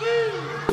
You.